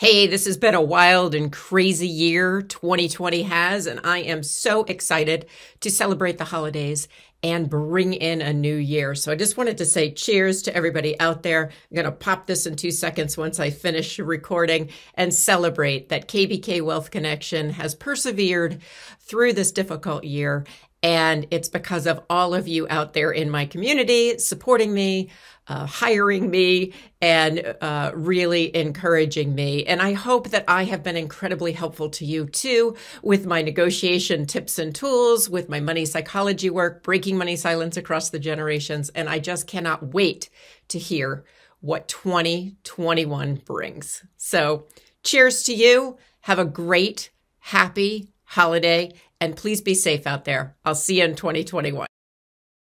Hey, this has been a wild and crazy year 2020 has, and I am so excited to celebrate the holidays and bring in a new year. So I just wanted to say cheers to everybody out there. I'm going to pop this in two seconds once I finish recording and celebrate that KBK Wealth Connection has persevered through this difficult year. And it's because of all of you out there in my community supporting me, uh, hiring me and uh, really encouraging me. And I hope that I have been incredibly helpful to you too with my negotiation tips and tools, with my money psychology work, breaking money silence across the generations. And I just cannot wait to hear what 2021 brings. So, cheers to you. Have a great, happy holiday, and please be safe out there. I'll see you in 2021.